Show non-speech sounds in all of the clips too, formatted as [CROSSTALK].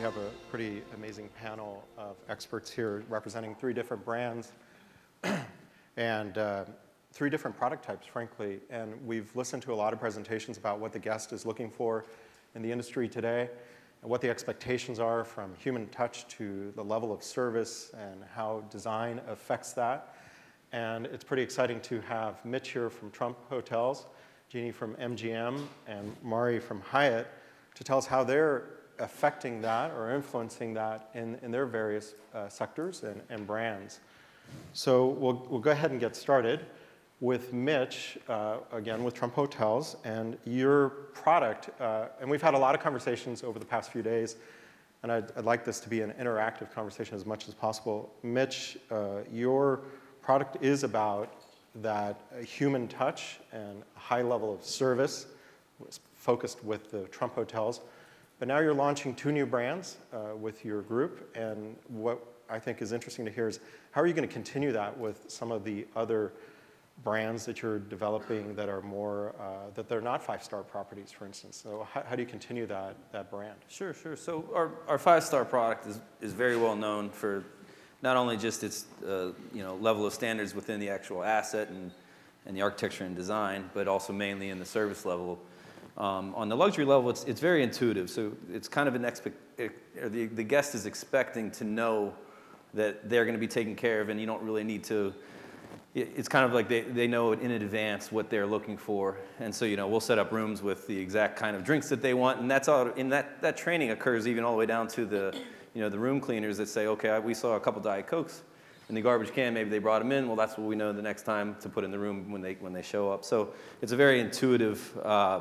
we have a pretty amazing panel of experts here representing three different brands. [CLEARS THROAT] And uh, three different product types, frankly. And we've listened to a lot of presentations about what the guest is looking for in the industry today and what the expectations are from human touch to the level of service and how design affects that. And it's pretty exciting to have Mitch here from Trump Hotels, Jeannie from MGM, and Mari from Hyatt to tell us how they're affecting that or influencing that in, in their various uh, sectors and, and brands. So we'll, we'll go ahead and get started with Mitch, uh, again with Trump Hotels, and your product. Uh, and we've had a lot of conversations over the past few days, and I'd, I'd like this to be an interactive conversation as much as possible. Mitch, uh, your product is about that human touch and high level of service, focused with the Trump Hotels. But now you're launching two new brands uh, with your group, and what I think is interesting to hear is how are you going to continue that with some of the other brands that you're developing that are more, uh, that they're not five-star properties, for instance. So how, how, do you continue that, that brand? Sure, sure. So our, our five-star product is, is very well known for not only just its uh, you know, level of standards within the actual asset and, and the architecture and design, but also mainly in the service level. Um, on the luxury level, it's, it's very intuitive. So it's kind of an expect, the, the guest is expecting to know that they're going to be taken care of and you don't really need to it's kind of like they, they know in advance what they're looking for. And so, you know, we'll set up rooms with the exact kind of drinks that they want. And that's all, and that, that training occurs even all the way down to the, you know, the room cleaners that say, okay, we saw a couple Diet Cokes in the garbage can. Maybe they brought them in. Well, that's what we know the next time to put in the room when they, when they show up. So it's a very intuitive uh,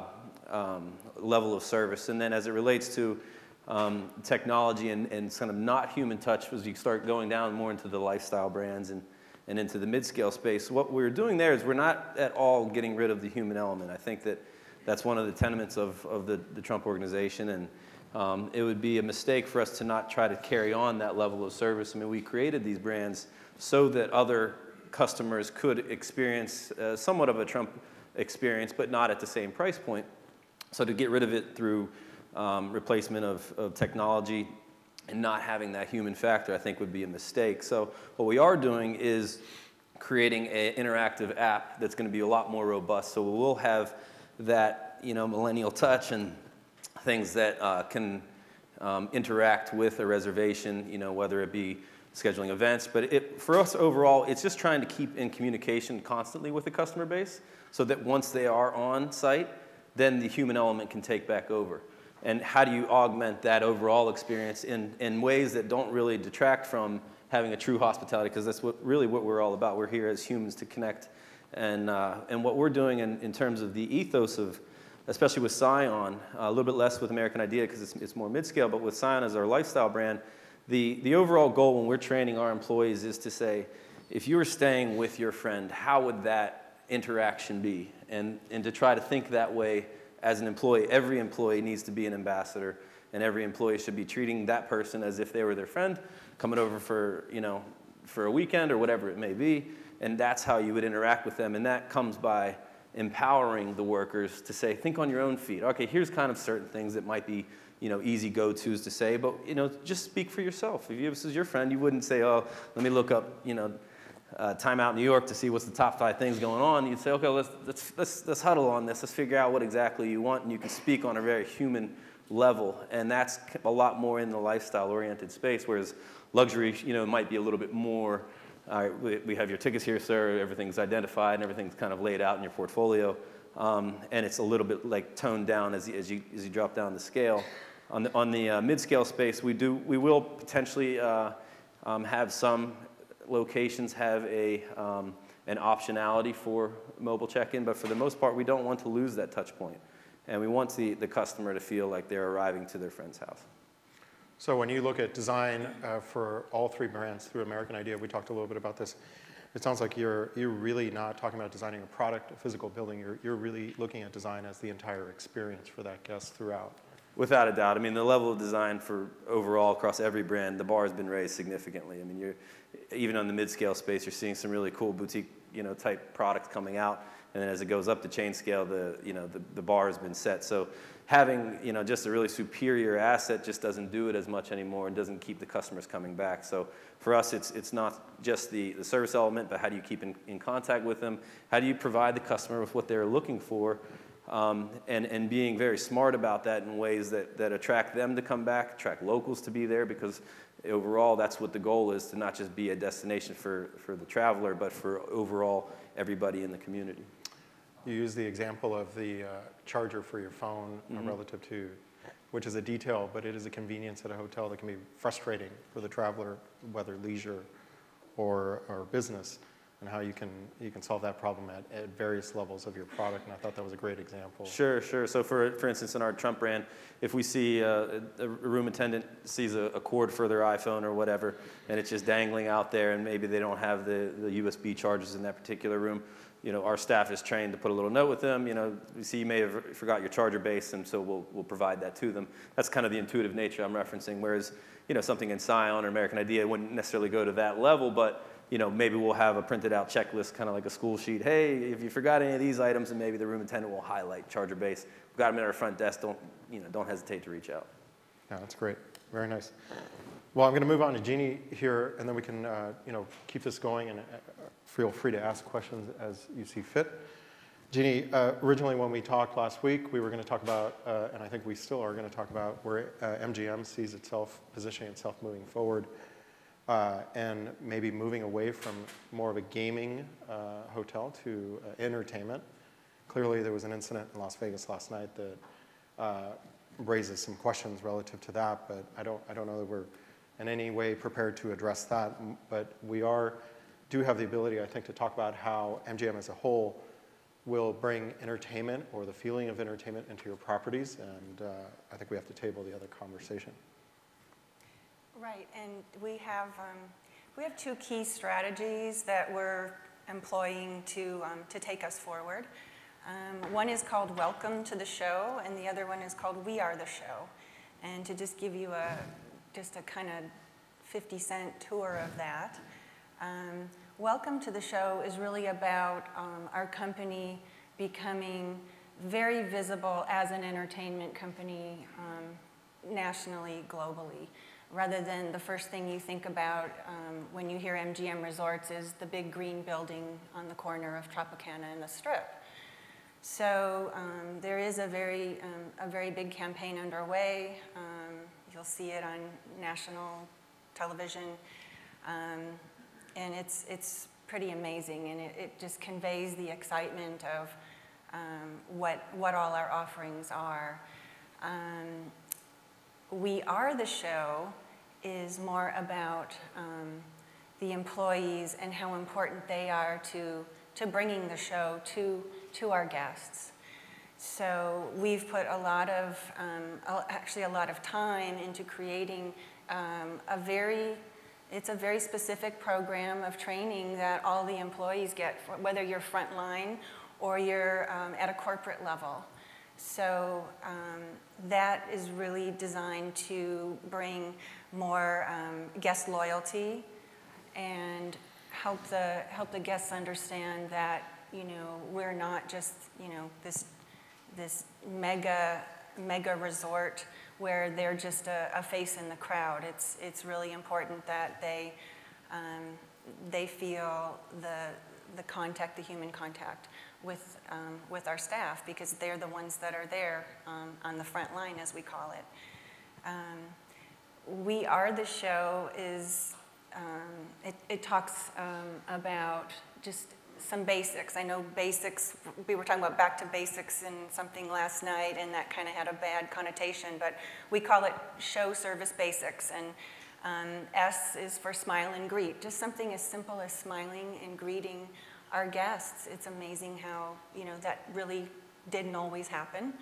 um, level of service. And then as it relates to um, technology and, and kind of not human touch, as you start going down more into the lifestyle brands and, and into the mid-scale space, what we're doing there is we're not at all getting rid of the human element. I think that that's one of the tenements of, of the, the Trump organization, and um, it would be a mistake for us to not try to carry on that level of service. I mean, we created these brands so that other customers could experience uh, somewhat of a Trump experience, but not at the same price point. So to get rid of it through um, replacement of, of technology and not having that human factor, I think would be a mistake. So what we are doing is creating an interactive app that's going to be a lot more robust. So we will have that, you know, millennial touch and things that uh, can um, interact with a reservation, you know, whether it be scheduling events. But it, for us overall, it's just trying to keep in communication constantly with the customer base so that once they are on site, then the human element can take back over and how do you augment that overall experience in, in ways that don't really detract from having a true hospitality because that's what, really what we're all about. We're here as humans to connect. And, uh, and what we're doing in, in terms of the ethos of, especially with Scion, a little bit less with American Idea because it's, it's more mid-scale, but with Scion as our lifestyle brand, the, the overall goal when we're training our employees is to say, if you were staying with your friend, how would that interaction be? And, and to try to think that way as an employee, every employee needs to be an ambassador, and every employee should be treating that person as if they were their friend, coming over for, you know, for a weekend or whatever it may be, and that's how you would interact with them, and that comes by empowering the workers to say, think on your own feet. Okay, here's kind of certain things that might be, you know, easy go-tos to say, but, you know, just speak for yourself. If you, this is your friend, you wouldn't say, oh, let me look up, you know, uh, time out in New York to see what's the top five things going on, you'd say, okay, let's, let's, let's, let's huddle on this. Let's figure out what exactly you want. And you can speak on a very human level. And that's a lot more in the lifestyle-oriented space, whereas luxury, you know, might be a little bit more, all right, we, we have your tickets here, sir. Everything's identified and everything's kind of laid out in your portfolio. Um, and it's a little bit like toned down as you, as you, as you drop down the scale. On the, on the uh, mid-scale space, we, do, we will potentially uh, um, have some locations have a, um, an optionality for mobile check-in, but for the most part, we don't want to lose that touch point. And we want the, the customer to feel like they're arriving to their friend's house. So when you look at design uh, for all three brands through American Idea, we talked a little bit about this. it sounds like you're, you're really not talking about designing a product, a physical building. You're, you're really looking at design as the entire experience for that guest throughout. Without a doubt. I mean, the level of design for overall across every brand, the bar has been raised significantly. I mean, you're even on the mid-scale space, you're seeing some really cool boutique, you know, type products coming out. And then as it goes up the chain scale, the, you know, the, the bar has been set. So having, you know, just a really superior asset just doesn't do it as much anymore and doesn't keep the customers coming back. So for us, it's, it's not just the, the service element, but how do you keep in, in contact with them? How do you provide the customer with what they're looking for? Um, and, and being very smart about that in ways that, that attract them to come back, attract locals to be there, because overall that's what the goal is to not just be a destination for, for the traveler, but for overall everybody in the community. You use the example of the uh, charger for your phone uh, Mhm. relative to, which is a detail, but it is a convenience at a hotel that can be frustrating for the traveler, whether leisure or, or business, and how you can, you can solve that problem at, at various levels of your product. And I thought that was a great example. Sure, sure. So for, for instance, in our Trump brand, if we see uh, a, a room attendant sees a, a cord for their iPhone or whatever, and it's just dangling out there, and maybe they don't have the, the USB chargers in that particular room, you know, our staff is trained to put a little note with them. You know, we see you may have forgot your charger base, and so we'll, we'll provide that to them. That's kind of the intuitive nature I'm referencing. Whereas, you know, something in Scion or American Idea wouldn't necessarily go to that level, but you know, maybe we'll have a printed out checklist, kind of like a school sheet. Hey, if you forgot any of these items, and maybe the room attendant will highlight charger base. We've got them at our front desk. Don't, you know, don't hesitate to reach out. Yeah, that's great. Very nice. Well, I'm going to move on to Jeannie here, and then we can, uh, you know, keep this going, and uh, feel free to ask questions as you see fit. Jeannie, uh, originally when we talked last week, we were going to talk about, uh, and I think we still are going to talk about where uh, MGM sees itself positioning itself moving forward, uh, and maybe moving away from more of a gaming uh, hotel to uh, entertainment. Clearly, there was an incident in Las Vegas last night that uh, raises some questions relative to that, but I don't, I don't know that we're in any way prepared to address that. But we are, do have the ability, I think, to talk about how MGM as a whole will bring entertainment or the feeling of entertainment into your properties, and uh, I think we have to table the other conversation. Right, and we have, um, we have two key strategies that we're employing to, um, to take us forward. Um, one is called Welcome to the Show, and the other one is called We Are the Show. And to just give you a, just a kind of 50 cent tour of that. Um, Welcome to the Show is really about um, our company becoming very visible as an entertainment company um, nationally, globally, rather than the first thing you think about um, when you hear MGM Resorts is the big green building on the corner of Tropicana and the Strip. So um, there is a very, um, a very big campaign underway. Um, you'll see it on national television. Um, and it's, it's pretty amazing, and it, it just conveys the excitement of um, what, what all our offerings are. Um, we Are the Show is more about um, the employees and how important they are to, to bringing the show to, to our guests. So we've put a lot of, um, actually a lot of time into creating um, a very, it's a very specific program of training that all the employees get, whether you're frontline or you're um, at a corporate level. So um, that is really designed to bring more um, guest loyalty and help the help the guests understand that you know we're not just you know this this mega mega resort where they're just a, a face in the crowd. It's it's really important that they um, they feel the the contact, the human contact with um, with our staff because they're the ones that are there um, on the front line, as we call it. Um, we are the show is um, it, it talks um, about just some basics. I know basics, we were talking about back to basics in something last night, and that kind of had a bad connotation, but we call it show service basics. And um, S is for smile and greet, just something as simple as smiling and greeting our guests. It's amazing how, you know, that really didn't always happen.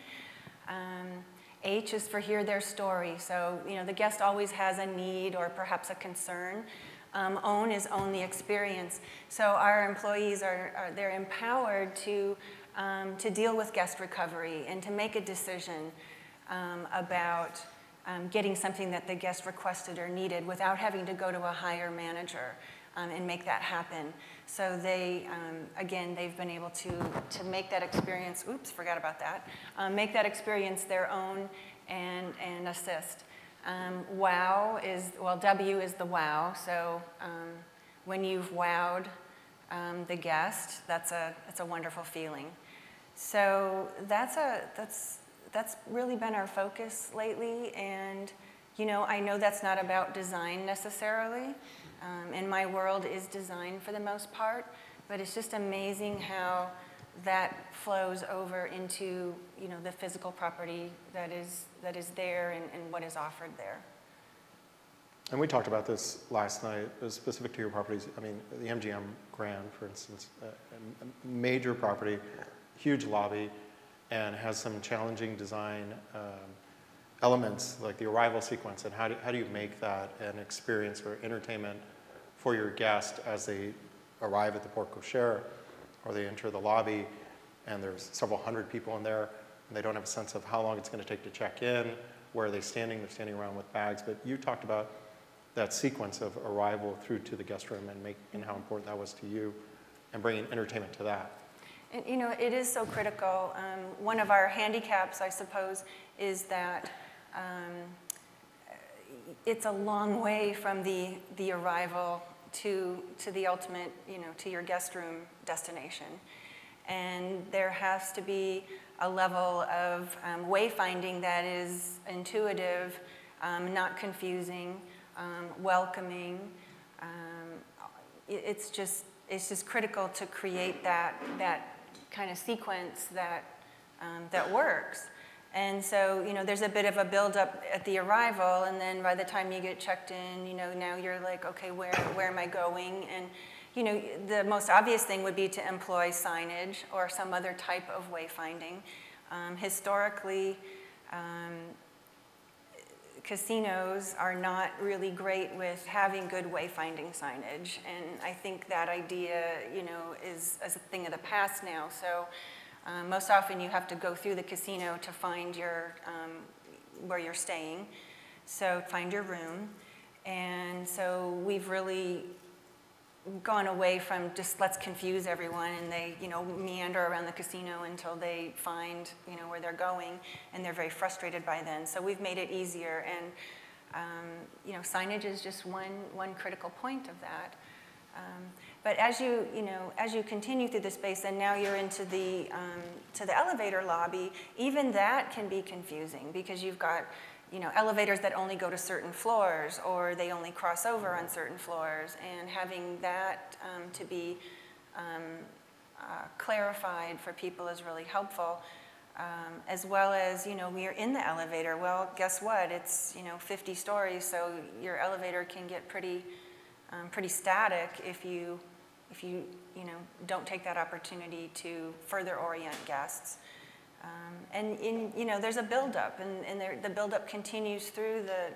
Um, H is for hear their story. So, you know, the guest always has a need or perhaps a concern. um, own is own the experience. So our employees are, are they're empowered to, um, to deal with guest recovery and to make a decision um, about um, getting something that the guest requested or needed without having to go to a higher manager um, and make that happen. So they, um, again, they've been able to, to make that experience, oops, forgot about that, um, make that experience their own and, and assist. Um, wow is, well, W is the wow. So um, when you've wowed um, the guest, that's a, that's a wonderful feeling. So that's, a, that's, that's really been our focus lately. And, you know, I know that's not about design necessarily. And my world is design for the most part. But it's just amazing how that flows over into you know the physical property that is that is there and, and what is offered there. And we talked about this last night, specific to your properties. I mean, the MGM Grand, for instance, a, a major property, huge lobby, and has some challenging design um, elements like the arrival sequence. And how do, how do you make that an experience or entertainment for your guest as they arrive at the porte cochere or they enter the lobby and there's several hundred people in there and they don't have a sense of how long it's going to take to check in, where are they standing, they're standing around with bags. But you talked about that sequence of arrival through to the guest room and, make, and how important that was to you and bringing entertainment to that. And, you know, it is so critical. Um, one of our handicaps, I suppose, is that um, it's a long way from the, the arrival to, to the ultimate, you know, to your guest room destination. And there has to be a level of um, wayfinding that is intuitive, um, not confusing, um, welcoming. Um, it, it's just it's just critical to create that that kind of sequence that um, that works. And so, you know, there's a bit of a buildup at the arrival, and then by the time you get checked in, you know, now you're like, okay, where, where am I going? And, you know, the most obvious thing would be to employ signage or some other type of wayfinding. Um, historically, um, casinos are not really great with having good wayfinding signage, and I think that idea, you know, is, is a thing of the past now. So um, most often you have to go through the casino to find your, um, where you're staying, so find your room. And so we've really gone away from just let's confuse everyone and they you know meander around the casino until they find you know where they're going and they're very frustrated by then. So we've made it easier and um, you know signage is just one one critical point of that. Um, but as you, you know, as you continue through the space and now you're into the, um, to the elevator lobby, even that can be confusing because you've got, you know, elevators that only go to certain floors or they only cross over on certain floors and having that um, to be um, uh, clarified for people is really helpful. Um, as well as, you know, we are in the elevator. Well, guess what? It's, you know, 50 stories, so your elevator can get pretty, um, pretty static if you, if you, you know, don't take that opportunity to further orient guests. Um, and in, you know, there's a buildup, and, and there, the buildup continues through the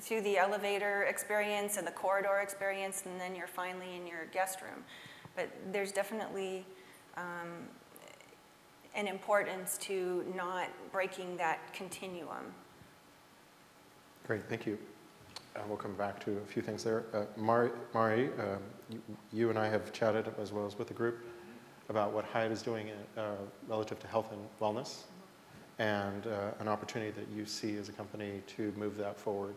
through the elevator experience and the corridor experience, and then you're finally in your guest room. But there's definitely um, an importance to not breaking that continuum. Great, thank you. Uh, we'll come back to a few things there. Uh, Mari, Mari you, you, and I have chatted, as well as with the group, about what Hyatt is doing uh, relative to health and wellness and uh, an opportunity that you see as a company to move that forward.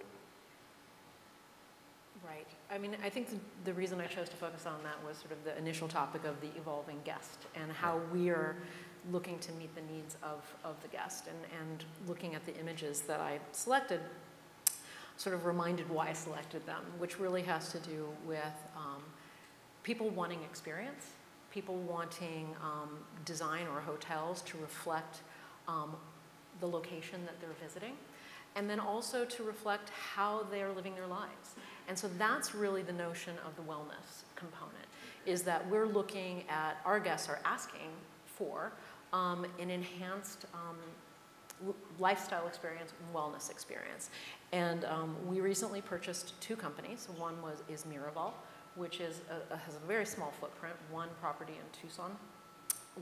Right. I mean, I think the, the reason I chose to focus on that was sort of the initial topic of the evolving guest and how we are looking to meet the needs of, of the guest and, and looking at the images that I selected sort of reminded why I selected them, which really has to do with um, people wanting experience, people wanting um, design or hotels to reflect um, the location that they're visiting, and then also to reflect how they're living their lives. And so that's really the notion of the wellness component, is that we're looking at, our guests are asking for um, an enhanced um, lifestyle experience, wellness experience. And um, we recently purchased two companies. One was is Miraval, which is a, has a very small footprint, one property in Tucson,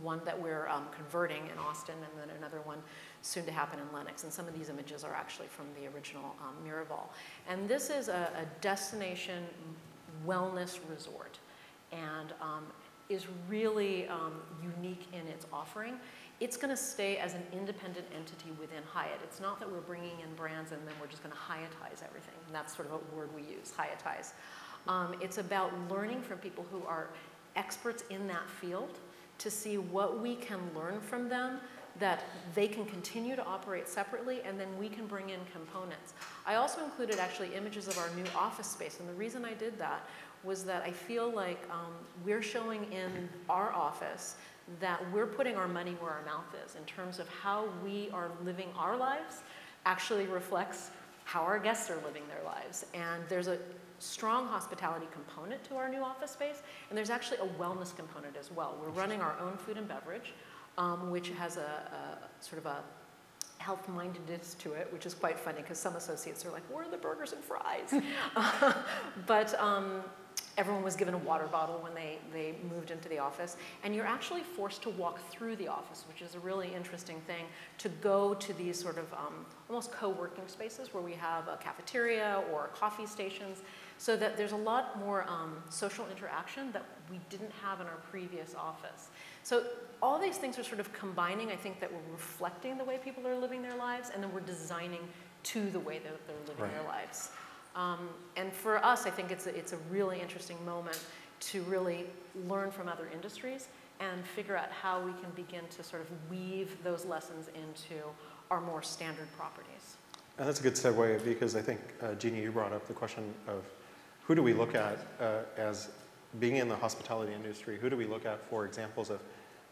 one that we're um, converting in Austin, and then another one soon to happen in Lenox. And some of these images are actually from the original um, Miraval. And this is a, a destination wellness resort and um, is really um, unique in its offering. It's going to stay as an independent entity within Hyatt. It's not that we're bringing in brands and then we're just going to Hyattize everything. And that's sort of a word we use, Hyattize. Um, it's about learning from people who are experts in that field to see what we can learn from them that they can continue to operate separately and then we can bring in components. I also included actually images of our new office space and the reason I did that was that I feel like um, we're showing in our office that we're putting our money where our mouth is in terms of how we are living our lives actually reflects how our guests are living their lives. And there's a strong hospitality component to our new office space, and there's actually a wellness component as well. We're running our own food and beverage, um, which has a, a sort of a health mindedness to it, which is quite funny because some associates are like, where are the burgers and fries? [LAUGHS] but um, everyone was given a water bottle when they, they moved into the office. And you're actually forced to walk through the office, which is a really interesting thing, to go to these sort of um, almost co working spaces where we have a cafeteria or coffee stations, so that there's a lot more um, social interaction that we didn't have in our previous office. So all these things are sort of combining, I think, that we're reflecting the way people are living their lives, and then we're designing to the way that they're living Right. their lives. Um, and for us, I think it's a, it's a really interesting moment to really learn from other industries and figure out how we can begin to sort of weave those lessons into our more standard properties. And that's a good segue because I think, uh, Jeannie, you brought up the question of who do we look at uh, as being in the hospitality industry? Who do we look at for examples of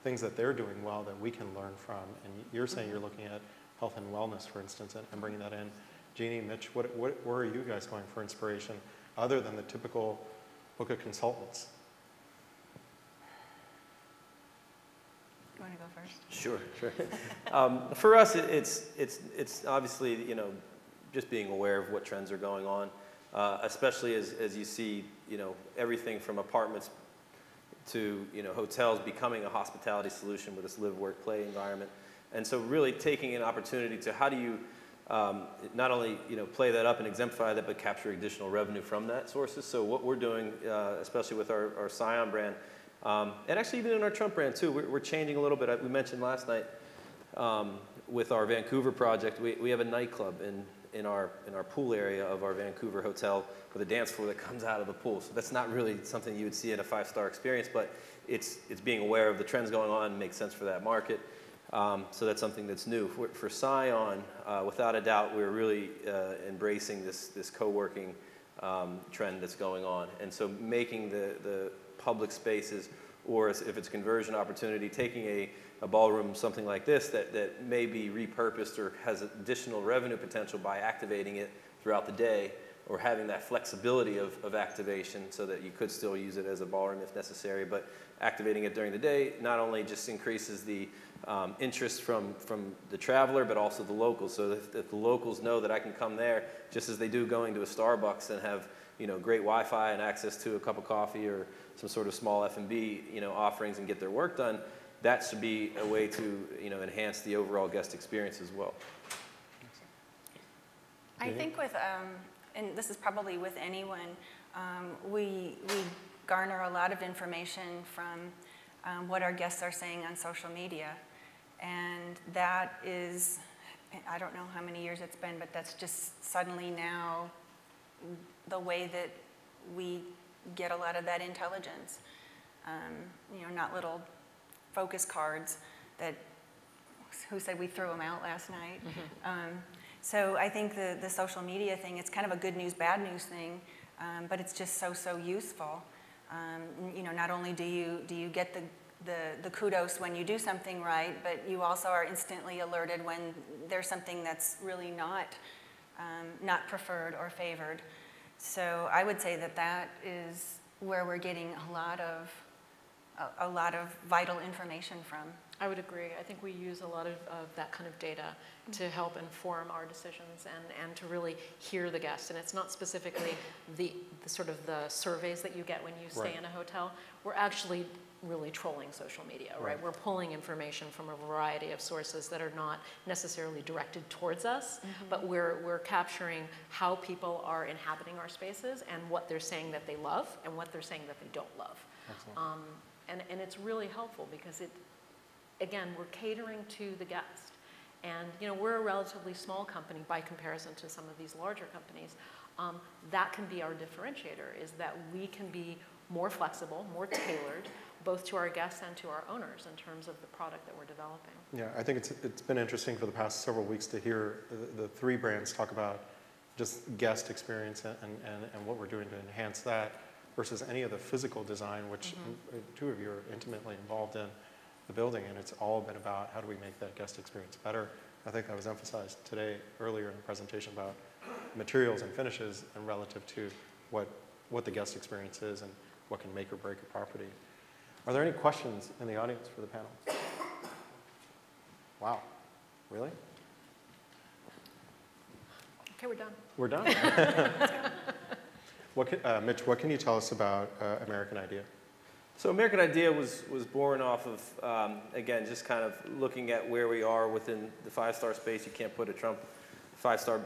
things that they're doing well that we can learn from? And you're saying you're looking at health and wellness, for instance, and, and bringing that in. Jeannie, Mitch, what, what, where are you guys going for inspiration other than the typical book of consultants? You want to go first? Sure, sure. [LAUGHS] um, for us, it, it's, it's, it's obviously, you know, just being aware of what trends are going on, uh, especially as, as you see, you know, everything from apartments to, you know, hotels becoming a hospitality solution with this live, work, play environment. And so really taking an opportunity to how do you um, not only, you know, play that up and exemplify that, but capture additional revenue from that sources. So what we're doing, uh, especially with our, our Scion brand, um, and actually even in our Trump brand too, we're, we're changing a little bit. I- We mentioned last night um, with our Vancouver project, we, we have a nightclub in, in, our, in our pool area of our Vancouver hotel with a dance floor that [LAUGHS] comes out of the pool. So that's not really something you would see in a five-star experience, but it's, it's being aware of the trends going on, makes sense for that market. Um, so that's something that's new. For, for Scion, uh, without a doubt, we're really uh, embracing this, this co-working um, trend that's going on. And so making the, the public spaces, or if it's conversion opportunity, taking a, a ballroom, something like this, that, that may be repurposed or has additional revenue potential by activating it throughout the day, or having that flexibility of, of activation so that you could still use it as a ballroom if necessary, but activating it during the day not only just increases the um, interest from, from the traveler, but also the locals. So if, if the locals know that I can come there, just as they do going to a Starbucks and have you know great Wi-Fi and access to a cup of coffee or some sort of small F&B you know offerings and get their work done, that should be a way to you know enhance the overall guest experience as well. I think with, um, and this is probably with anyone, um, we, we garner a lot of information from um, what our guests are saying on social media. And that is, I don't know how many years it's been, but that's just suddenly now the way that we get a lot of that intelligence. Um, you know, not little focus cards that, who said we threw them out last night? Um, so I think the, the social media thing, it's kind of a good news, bad news thing, um, but it's just so, so useful. Um, you know, not only do you, do you get the, the, the kudos when you do something right, but you also are instantly alerted when there's something that's really not, um, not preferred or favored. So I would say that that is where we're getting a lot of, a, a lot of vital information from. I would agree. I think we use a lot of, of that kind of data to help inform our decisions and, and to really hear the guests. And it's not specifically the, the sort of the surveys that you get when you stay Right. in a hotel. We're actually really trolling social media, right? Right. We're pulling information from a variety of sources that are not necessarily directed towards us, but we're, we're capturing how people are inhabiting our spaces and what they're saying that they love and what they're saying that they don't love. Um, and, and it's really helpful because it, again, we're catering to the guest. And, you know, we're a relatively small company by comparison to some of these larger companies. Um, that can be our differentiator, is that we can be more flexible, more tailored, both to our guests and to our owners in terms of the product that we're developing. Yeah, I think it's, it's been interesting for the past several weeks to hear the, the three brands talk about just guest experience and, and, and what we're doing to enhance that versus any of the physical design, which uh, two of you are intimately involved in the building, and it's all been about how do we make that guest experience better. I think that was emphasized today earlier in the presentation about materials and finishes and relative to what, what the guest experience is and what can make or break a property. Are there any questions in the audience for the panel? Wow, really? Okay, we're done. We're done. [LAUGHS] what can, uh, Mitch, what can you tell us about uh, American Idea? So American Idea was, was born off of, um, again, just kind of looking at where we are within the five-star space. You can't put a Trump five-star,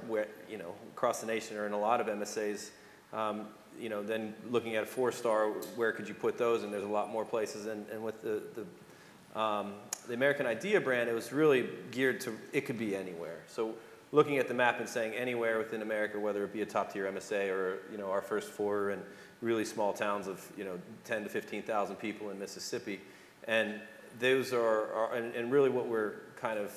you know, across the nation or in a lot of MSAs. Um, you know, then looking at a four-star, where could you put those? And there's a lot more places. And, and with the, the, um, the American Idea brand, it was really geared to, it could be anywhere. So looking at the map and saying anywhere within America, whether it be a top-tier MSA or, you know, our first four and really small towns of, you know, 10 to 15,000 people in Mississippi. And those are, are and, and really what we're kind of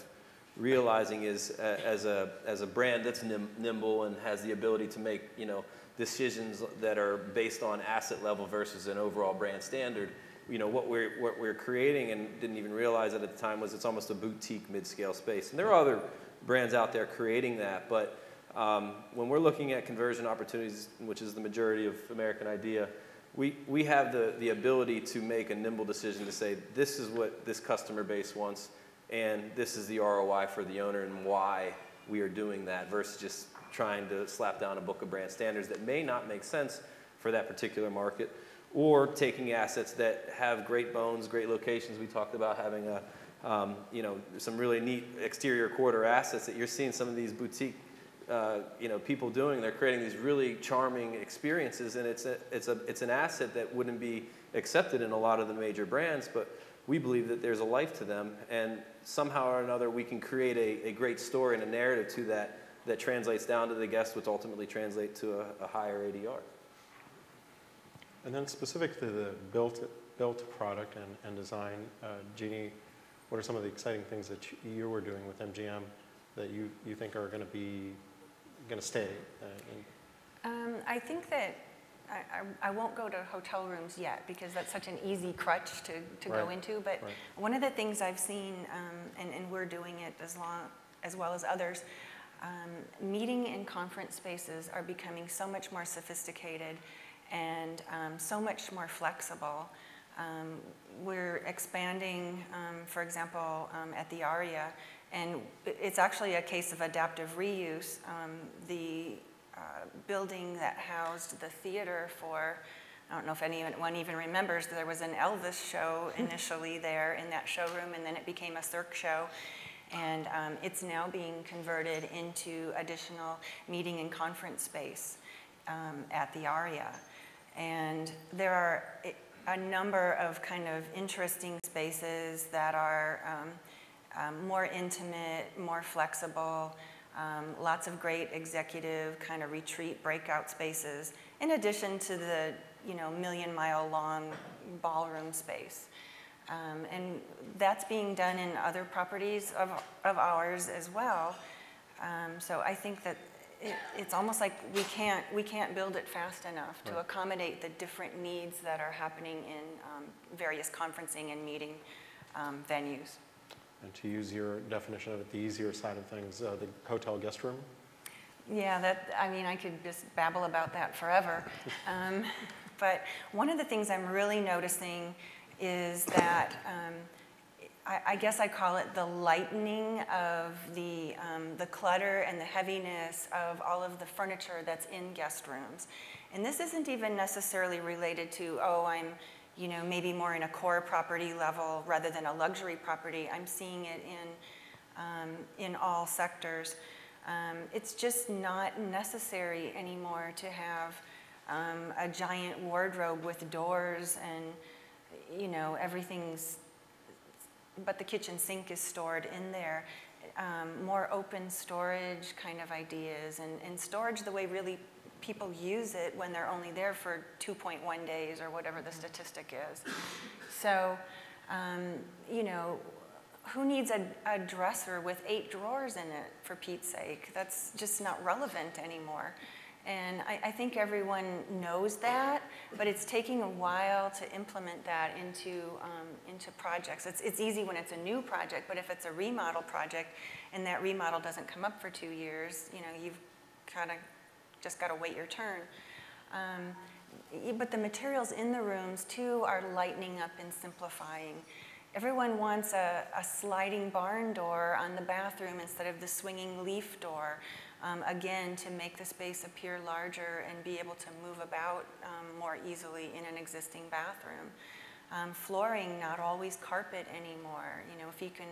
realizing is uh, as, a, as a brand that's nim- nimble and has the ability to make, you know, decisions that are based on asset level versus an overall brand standard, you know, what we're, what we're creating and didn't even realize it at the time was it's almost a boutique mid-scale space. And there are other brands out there creating that, but um, when we're looking at conversion opportunities, which is the majority of American Idea, we, we have the, the ability to make a nimble decision to say, this is what this customer base wants, and this is the ROI for the owner and why we are doing that versus just trying to slap down a book of brand standards that may not make sense for that particular market, or taking assets that have great bones, great locations. We talked about having a, um, you know, some really neat exterior corridor assets that you're seeing some of these boutique uh, you know, people doing. They're creating these really charming experiences, and it's a, it's a, it's an asset that wouldn't be accepted in a lot of the major brands. But we believe that there's a life to them, and somehow or another we can create a, a great story and a narrative to that that translates down to the guest, which ultimately translate to a, a higher ADR. And then specific to the built, built product and, and design, uh, Jeannie, what are some of the exciting things that you- you were doing with MGM that you, you think are going to be, going to stay? Uh, in- Um, I think that I, I, I won't go to hotel rooms yet because that's such an easy crutch to, to go into. But right. one of the things I've seen, um, and, and we're doing it as long as well as others, um, meeting and conference spaces are becoming so much more sophisticated and um, so much more flexible. Um, we're expanding, um, for example, um, at the ARIA, and it's actually a case of adaptive reuse. Um, the uh, building that housed the theater for, I don't know if anyone even remembers, there was an Elvis show [LAUGHS] initially there in that showroom, and then it became a Cirque show. And um, it's now being converted into additional meeting and conference space um, at the ARIA. And there are a number of kind of interesting spaces that are um, um, more intimate, more flexible, um, lots of great executive kind of retreat breakout spaces, in addition to the you know million mile long ballroom space. Um, and that's being done in other properties of, of ours as well. Um, so I think that it, it's almost like we can't, we can't build it fast enough to Right. accommodate the different needs that are happening in um, various conferencing and meeting um, venues. And to use your definition of it, the easier side of things, uh, the hotel guest room? Yeah, that, I mean, I could just babble about that forever. [LAUGHS] Um, but one of the things I'm really noticing is that um, I, I guess I call it the lightening of the, um, the clutter and the heaviness of all of the furniture that's in guest rooms. And this isn't even necessarily related to, oh, I'm, you know, maybe more in a core property level rather than a luxury property. I'm seeing it in, um, in all sectors. Um, it's just not necessary anymore to have um, a giant wardrobe with doors and, you know, everything's, but the kitchen sink is stored in there. Um, more open storage kind of ideas and, and storage the way really people use it when they're only there for 2.1 days or whatever the statistic is. So, um, you know, who needs a, a, dresser with eight drawers in it, for Pete's sake? That's just not relevant anymore. And I, I, think everyone knows that, but it's taking a while to implement that into, um, into projects. It's, it's easy when it's a new project, but if it's a remodel project and that remodel doesn't come up for two years, you know, you've kind of just got to wait your turn. Um, but the materials in the rooms too are lightening up and simplifying. Everyone wants a, a, sliding barn door on the bathroom instead of the swinging leaf door, um, again, to make the space appear larger and be able to move about um, more easily in an existing bathroom. Um, flooring, not always carpet anymore. You know, if you can,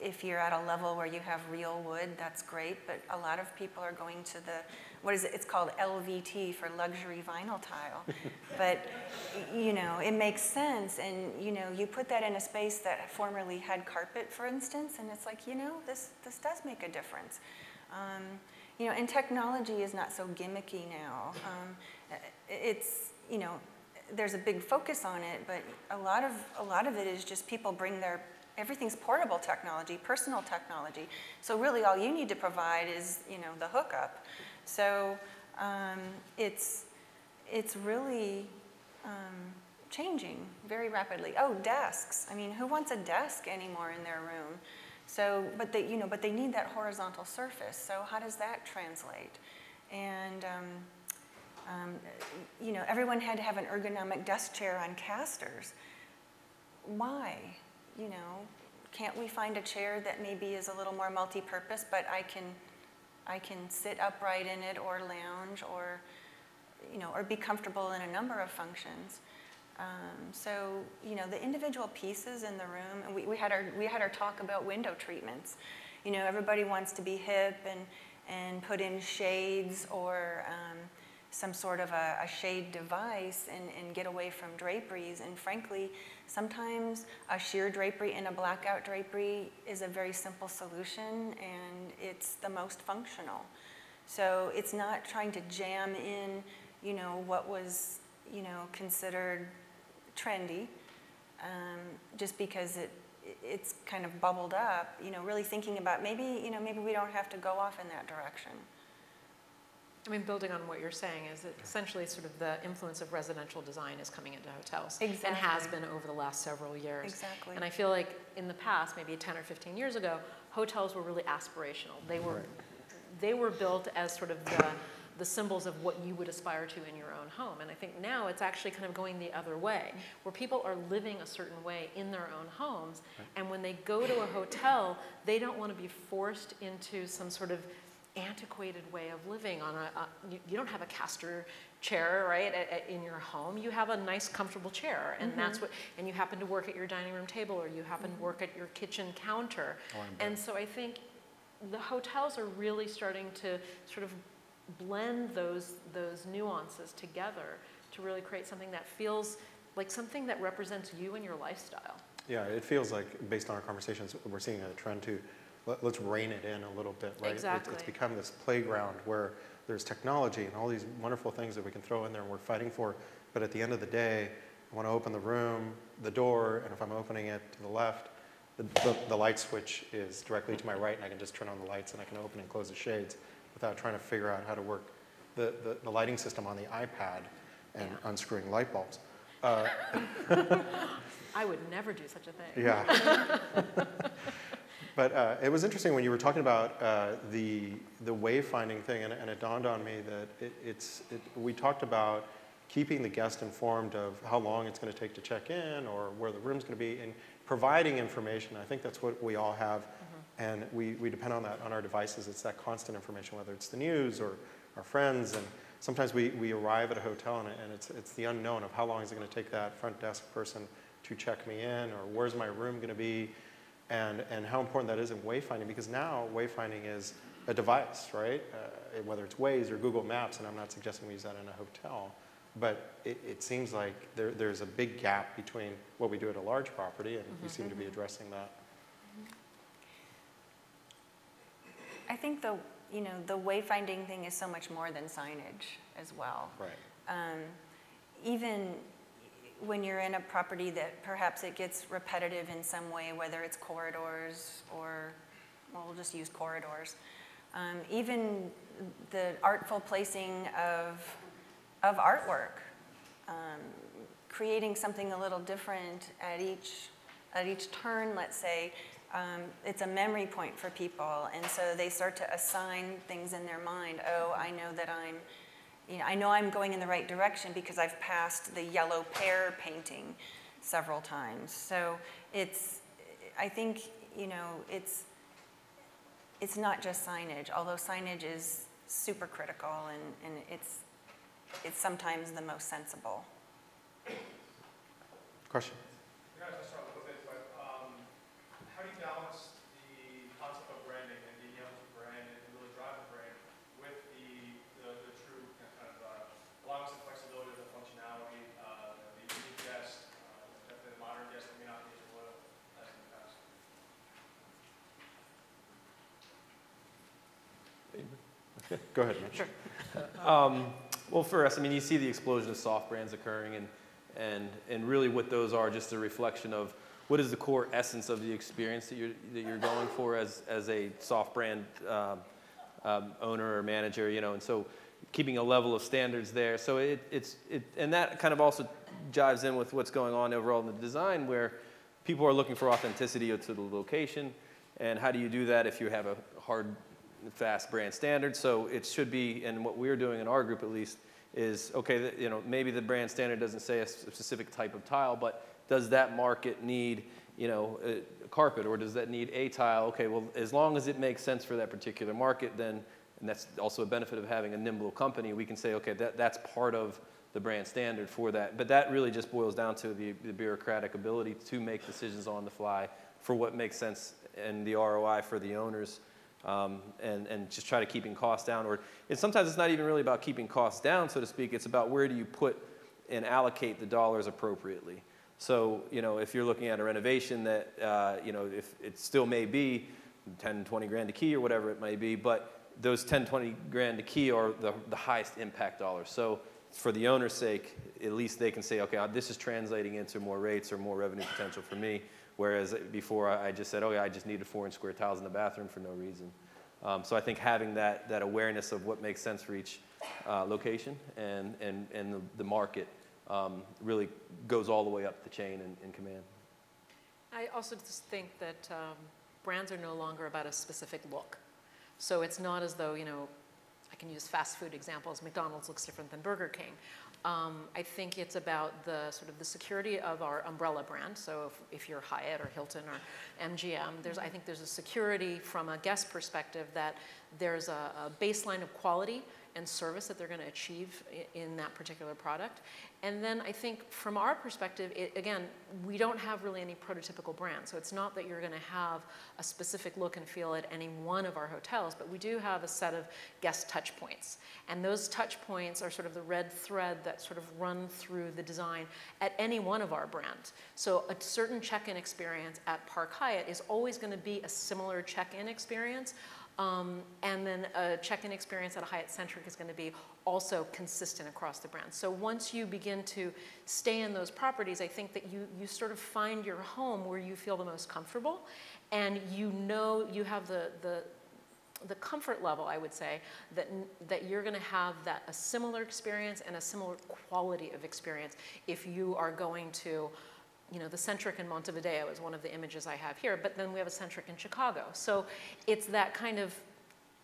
if you're at a level where you have real wood, that's great, but a lot of people are going to the what is it? It's called LVT for luxury vinyl tile. [LAUGHS] but, you know, it makes sense. And, you know, you put that in a space that formerly had carpet, for instance, and it's like, you know, this, this does make a difference. Um, you know, and technology is not so gimmicky now. Um, it's, you know, there's a big focus on it, but a lot of, a lot of it is just people bring their everything's portable technology, personal technology. So really all you need to provide is, you know, the hookup. So um, it's, it's really um, changing very rapidly. Oh, desks. I mean, who wants a desk anymore in their room? So, but they, you know, but they need that horizontal surface. So how does that translate? And, um, um, you know, everyone had to have an ergonomic desk chair on casters. Why? You know, can't we find a chair that maybe is a little more multi-purpose, but I can I can sit upright in it or lounge or, you know, or be comfortable in a number of functions. Um, so, you know, the individual pieces in the room, and we, we, had our, we had our talk about window treatments. You know, everybody wants to be hip and, and put in shades or um, some sort of a, a shade device and, and get away from draperies. And frankly, sometimes a sheer drapery and a blackout drapery is a very simple solution and it's the most functional. So it's not trying to jam in, you know, what was, you know, considered trendy um, just because it, it's kind of bubbled up, you know, really thinking about maybe, you know, maybe we don't have to go off in that direction. I mean, building on what you're saying is that essentially sort of the influence of residential design is coming into hotels. Exactly. And has been over the last several years. Exactly. And I feel like in the past, maybe 10 or 15 years ago, hotels were really aspirational. They were, right. they were built as sort of the, the symbols of what you would aspire to in your own home. And I think now it's actually kind of going the other way, where people are living a certain way in their own homes. Right. And when they go to a hotel, they don't want to be forced into some sort of antiquated way of living on a, a you, you, don't have a caster chair right at, at, in your home you have a nice comfortable chair and mm-hmm. that's what and you happen to work at your dining room table or you happen mm-hmm. to work at your kitchen counter oh, and so i think the hotels are really starting to sort of blend those those nuances together to really create something that feels like something that represents you and your lifestyle yeah it feels like based on our conversations we're seeing a trend to let, us rein it in a little bit, right? Exactly. It's, it's become this playground where there's technology and all these wonderful things that we can throw in there and we're fighting for. But at the end of the day, I want to open the room, the door, and if I'm opening it to the left, the, the, the, light switch is directly to my right and I can just turn on the lights and I can open and close the shades without trying to figure out how to work the, the, the lighting system on the iPad and yeah. unscrewing light bulbs. Uh, [LAUGHS] I would never do such a thing. Yeah. [LAUGHS] But uh, it was interesting when you were talking about uh, the, the wayfinding thing, and, and, it dawned on me that it, it's, it, we talked about keeping the guest informed of how long it's going to take to check in or where the room's going to be. And providing information. I think that's what we all have, and we, we depend on that on our devices. It's that constant information, whether it's the news or our friends. And sometimes we, we arrive at a hotel and, and it's, it's the unknown of how long is it going to take that front desk person to check me in, or where's my room going to be, and, and how important that is in wayfinding. Because now wayfinding is a device, right? Uh, whether it's Waze or Google Maps, and I'm not suggesting we use that in a hotel. But it, it seems like there, there's a big gap between what we do at a large property, and you seem to be addressing that. I think the, you know, the wayfinding thing is so much more than signage as well. Right. Um, even when you're in a property that perhaps it gets repetitive in some way, whether it's corridors or, well, we'll just use corridors. Um, even the artful placing of, of artwork, um, creating something a little different at each, at each turn, let's say, um, it's a memory point for people. And so they start to assign things in their mind. Oh, I know that I'm, you know, I know I'm going in the right direction because I've passed the yellow pear painting several times. So it's, I think, you know, it's, it's not just signage, although signage is super critical and, and it's, it's sometimes the most sensible. Question? You guys will start with it, but um, how do you balance the concept of branding and being able to brand and really drive the brand with the, the, the true kind of, uh, allowing some flexibility of the functionality, uh, the unique guest, uh, that the modern guest may not be as loyal as in the past? Go ahead, Mitch. Um, well, for us, I mean, you see the explosion of soft brands occurring, and and and really, what those are just a reflection of what is the core essence of the experience that you're that you're going for as as a soft brand um, um, owner or manager, you know, and so keeping a level of standards there. So it, it's it, and that kind of also jives in with what's going on overall in the design, where people are looking for authenticity to the location, and how do you do that if you have a hard fast brand standard. So it should be, and what we're doing in our group at least, is okay, you know, maybe the brand standard doesn't say a specific type of tile, but does that market need, you know, a carpet or does that need a tile? Okay, well, as long as it makes sense for that particular market, then, and that's also a benefit of having a nimble company, we can say, okay, that, that's part of the brand standard for that. But that really just boils down to the, the bureaucratic ability to make decisions on the fly for what makes sense and the ROI for the owners um, and, and just try to keeping costs down. Or and sometimes it's not even really about keeping costs down, so to speak. It's about where do you put and allocate the dollars appropriately. So, you know, if you're looking at a renovation that, uh, you know, if it still may be 10, 20 grand a key or whatever it may be, but those 10, 20 grand a key are the, the highest impact dollars. So for the owner's sake, at least they can say, okay, uh, this is translating into more rates or more revenue potential for me. Whereas before I just said, oh yeah, I just needed four inch square tiles in the bathroom for no reason. Um, so I think having that, that awareness of what makes sense for each uh, location and, and, and the, the market um, really goes all the way up the chain in, in command. I also just think that um, brands are no longer about a specific look. So it's not as though, you know, I can use fast food examples. McDonald's looks different than Burger King. Um, I think it's about the sort of the security of our umbrella brand. So if, if you're Hyatt or Hilton or MGM, there's I think there's a security from a guest perspective that there's a, a baseline of quality and service that they're going to achieve in that particular product. And then I think from our perspective, it, again, we don't have really any prototypical brand. So it's not that you're going to have a specific look and feel at any one of our hotels, but we do have a set of guest touch points. And those touch points are sort of the red thread that sort of run through the design at any one of our brands. So a certain check-in experience at Park Hyatt is always going to be a similar check-in experience. Um, and then a check-in experience at a Hyatt Centric is going to be also consistent across the brand. So once you begin to stay in those properties, I think that you, you sort of find your home where you feel the most comfortable and you know you have the, the, the comfort level, I would say, that, that you're going to have that a similar experience and a similar quality of experience if you are going to, you know, the centric in Montevideo is one of the images I have here, but then we have a centric in Chicago. So it's that kind of,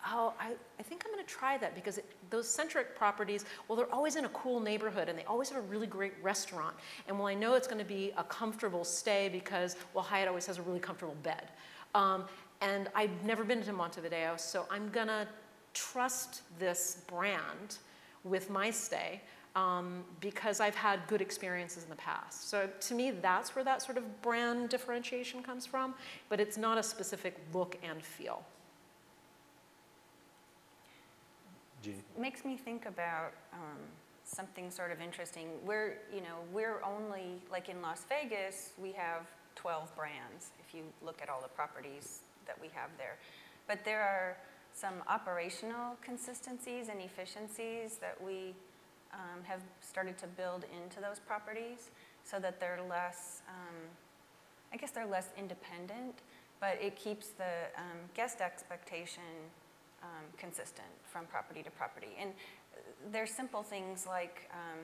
oh, I, I think I'm going to try that because it, those centric properties, well, they're always in a cool neighborhood and they always have a really great restaurant. And well, I know it's going to be a comfortable stay because, well, Hyatt always has a really comfortable bed. Um, and I've never been to Montevideo, so I'm going to trust this brand with my stay um, because I've had good experiences in the past. So to me, that's where that sort of brand differentiation comes from, but it's not a specific look and feel. Jeannie. Makes me think about um, something sort of interesting. We're, you know, we're only, like in Las Vegas, we have 12 brands, if you look at all the properties that we have there. But there are some operational consistencies and efficiencies that we um, have started to build into those properties so that they're less, um, I guess they're less independent, but it keeps the um, guest expectation um, consistent from property to property. And uh, there's simple things like um,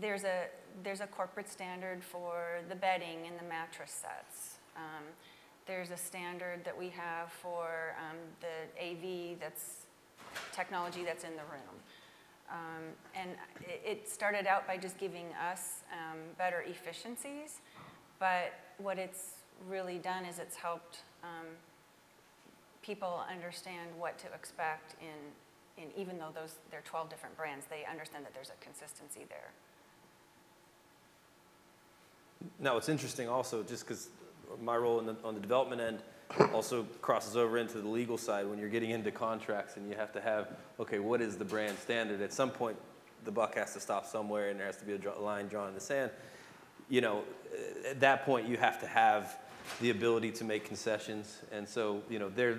there's a there's a corporate standard for the bedding and the mattress sets. Um, there's a standard that we have for um, the AV that's technology that's in the room. Um, and it, started out by just giving us um, better efficiencies, but what it's really done is it's helped um, people understand what to expect in, in even though those there are 12 different brands, they understand that there's a consistency there. Now, it's interesting also, just because my role the, on the development end also crosses over into the legal side when you're getting into contracts and you have to have, okay, what is the brand standard? At some point, the buck has to stop somewhere and there has to be a line drawn in the sand. You know, at that point, you have to have the ability to make concessions. And so, you know, there,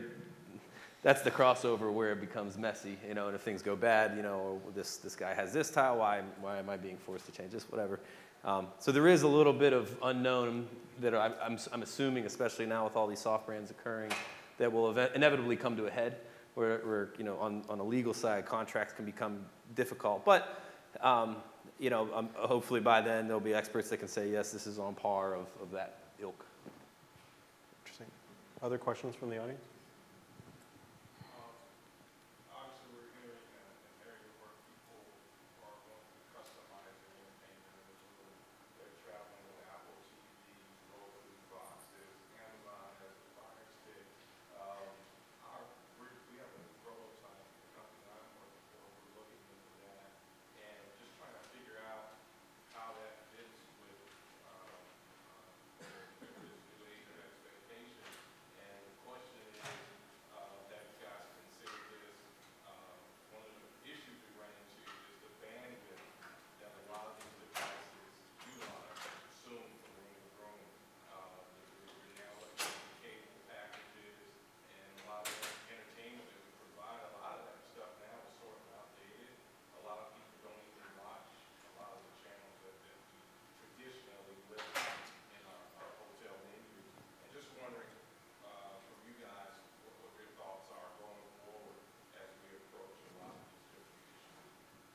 that's the crossover where it becomes messy, you know, and if things go bad, you know, this, this guy has this tile, why, why am I being forced to change this, whatever. Um, so there is a little bit of unknown that I'm, I'm, I'm, assuming, especially now with all these soft brands occurring, that will inevitably come to a head where, where you know, on, on a legal side, contracts can become difficult. But, um, you know, um, hopefully by then there'll be experts that can say, yes, this is on par of, of that ilk. Interesting. Other questions from the audience?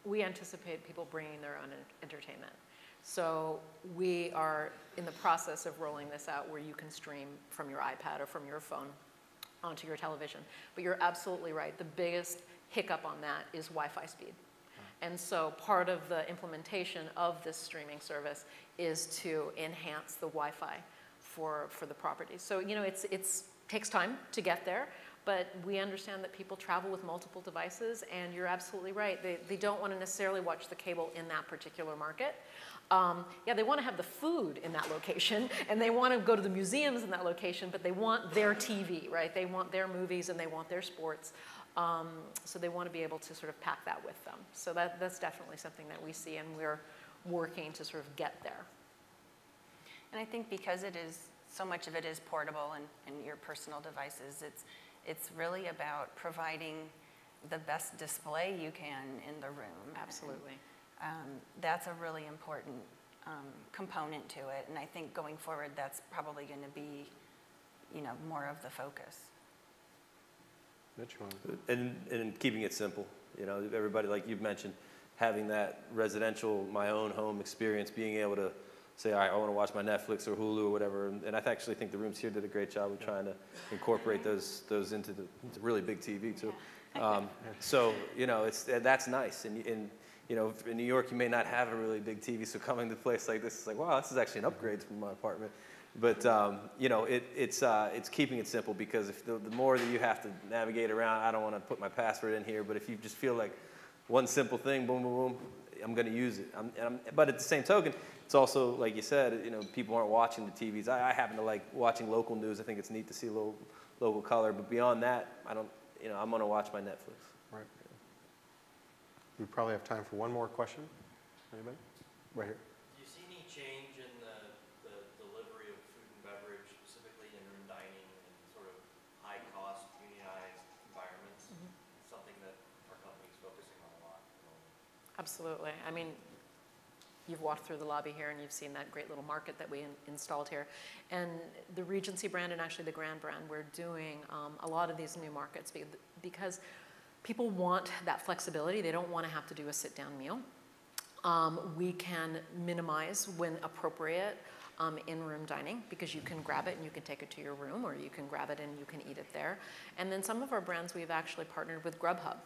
We anticipate people bringing their own entertainment. So we are in the process of rolling this out where you can stream from your iPad or from your phone onto your television. But you're absolutely right. The biggest hiccup on that is Wi-Fi speed. And so part of the implementation of this streaming service is to enhance the Wi-Fi for, for the properties. So, you know, it's, it's takes time to get there, but we understand that people travel with multiple devices, and you're absolutely right. They, they don't want to necessarily watch the cable in that particular market. Um, yeah, they want to have the food in that location, [LAUGHS] and they want to go to the museums in that location, but they want their TV, right? They want their movies and they want their sports. Um, so they want to be able to sort of pack that with them. So that, that's definitely something that we see, and we're working to sort of get there. And I think because it is, so much of it is portable and, and your personal devices, it's, it's really about providing the best display you can in the room. Absolutely. And, um, that's a really important um, component to it, and I think going forward, that's probably going to be, you know, more of the focus. Mitch, and, and keeping it simple, you know, everybody, like you've mentioned, having that residential, my own home experience, being able to say, all right, I want to watch my Netflix or Hulu or whatever. And, and I actually think the rooms here did a great job of trying to incorporate those, those into the, it's a really big TV too. Um, so, you know, it's, that's nice. And, and, you know, in New York, you may not have a really big TV, so coming to a place like this is like, wow, this is actually an upgrade from my apartment. But, um, you know, it, it's, uh, it's keeping it simple because if the, the more that you have to navigate around, I don't want to put my password in here, but if you just feel like one simple thing, boom, boom, boom, I'm going to use it. I'm, and I'm, but at the same token, it's also, like you said, you know, people aren't watching the TVs. I, I happen to like watching local news. I think it's neat to see a little local color. But beyond that, I don't, you know, I'm going to watch my Netflix. Right. We probably have time for one more question. Anybody? Right here. Do you see any change in the, the delivery of food and beverage, specifically in room dining and sort of high-cost unionized environments? Something that our company's focusing on a lot. at the moment. Absolutely. I mean, you've walked through the lobby here and you've seen that great little market that we in- installed here. And the Regency brand and actually the Grand brand, we're doing um, a lot of these new markets because people want that flexibility. They don't want to have to do a sit-down meal. Um, we can minimize when appropriate um, in-room dining because you can grab it and you can take it to your room or you can grab it and you can eat it there. And then some of our brands we've actually partnered with Grubhub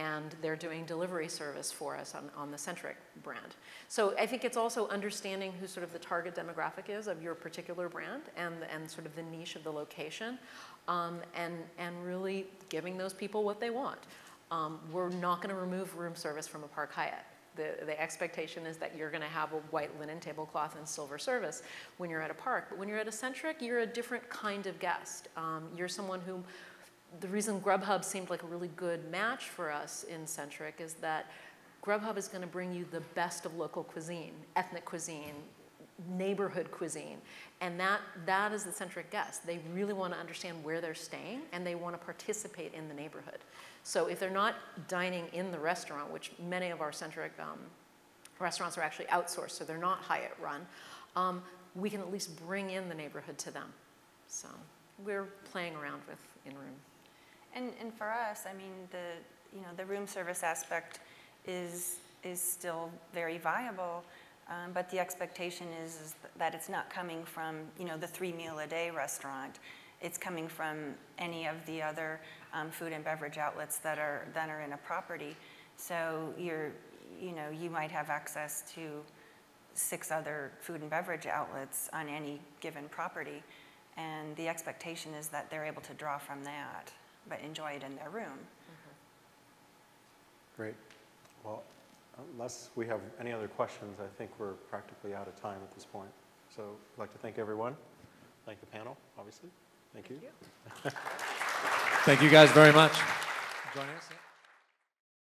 and they're doing delivery service for us on, on the Centric brand. So I think it's also understanding who sort of the target demographic is of your particular brand and, and sort of the niche of the location um, and, and really giving those people what they want. Um, we're not going to remove room service from a Park Hyatt. The, the expectation is that you're going to have a white linen tablecloth and silver service when you're at a park. But when you're at a Centric, you're a different kind of guest. Um, you're someone who the reason Grubhub seemed like a really good match for us in Centric is that Grubhub is going to bring you the best of local cuisine, ethnic cuisine, neighborhood cuisine. And that, that is the Centric guest. They really want to understand where they're staying and they want to participate in the neighborhood. So if they're not dining in the restaurant, which many of our Centric um, restaurants are actually outsourced, so they're not Hyatt run, um, we can at least bring in the neighborhood to them. So we're playing around with in-room. And, and for us, I mean, the, you know, the room service aspect is, is still very viable, um, but the expectation is, is that it's not coming from, you know, the three meal a day restaurant. It's coming from any of the other um, food and beverage outlets that are, that are in a property. So you're, you know, you might have access to six other food and beverage outlets on any given property. And the expectation is that they're able to draw from that, but enjoy it in their room. Mm-hmm. Great. Well, unless we have any other questions, I think we're practically out of time at this point. So I'd like to thank everyone. Thank the panel, obviously. Thank you. Thank you [LAUGHS] guys very much. Joining us. yeah.